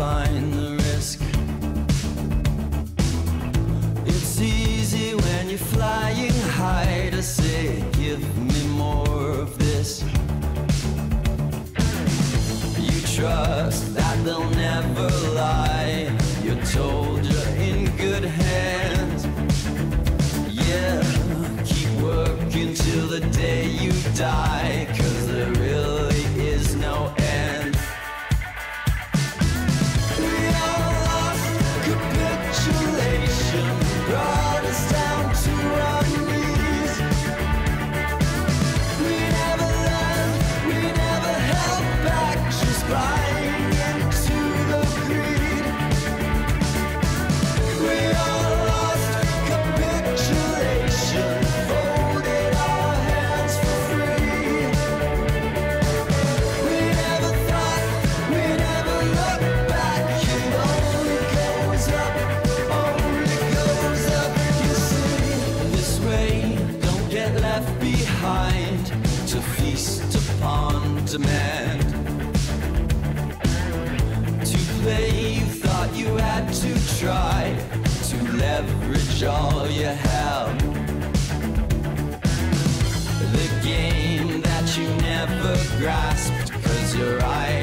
The risk. It's easy when you're flying high to say, Give me more of this. You trust that they'll never You thought you had to try to leverage all you have. The game that you never grasped, cause you're right